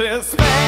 to spare.